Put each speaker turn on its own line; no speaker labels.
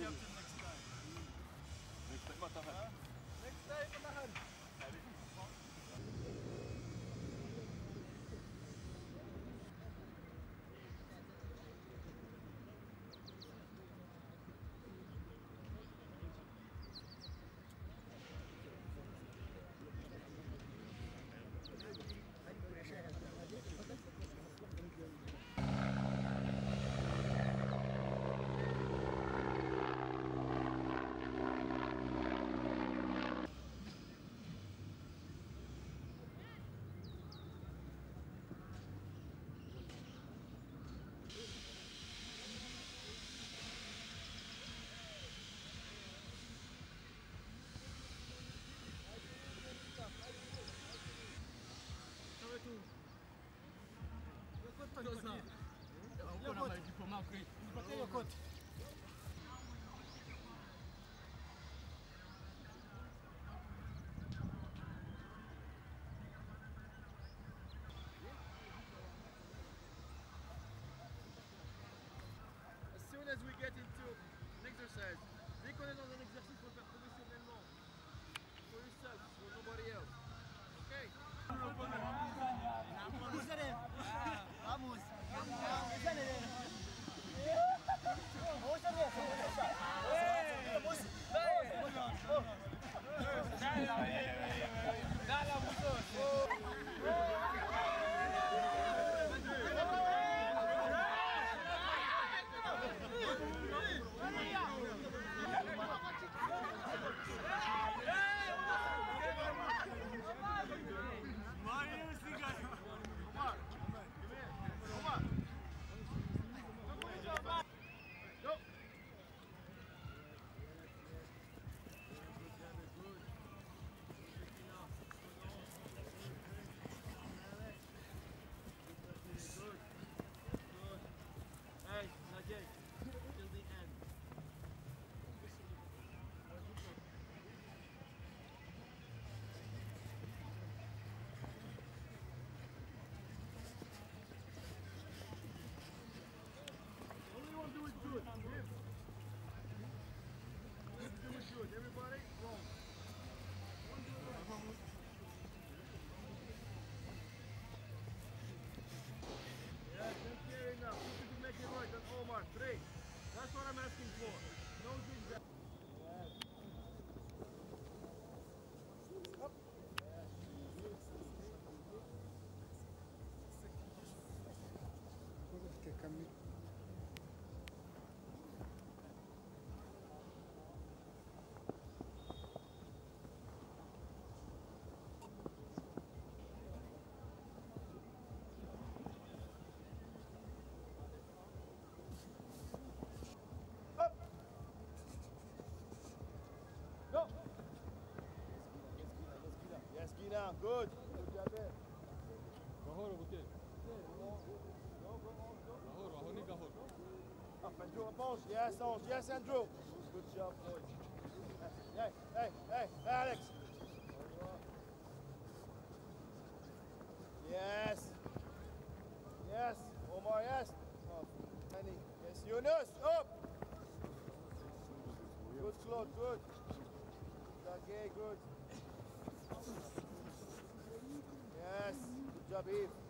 Captain Dosa. Yokot. Upate
Yokot.
Go. Yes, Good. Good job there.
Gahor buke. Gahor,
Up. Yes. Yes, Andrew. Good job, boys. Hey, hey, hey, hey, Alex. Yes. Yes. Omar, yes. Oh, Up. Penny. Yes, Yunus. Up. Good, Claude. Good. Dage, good. Yes. Good job, Eve.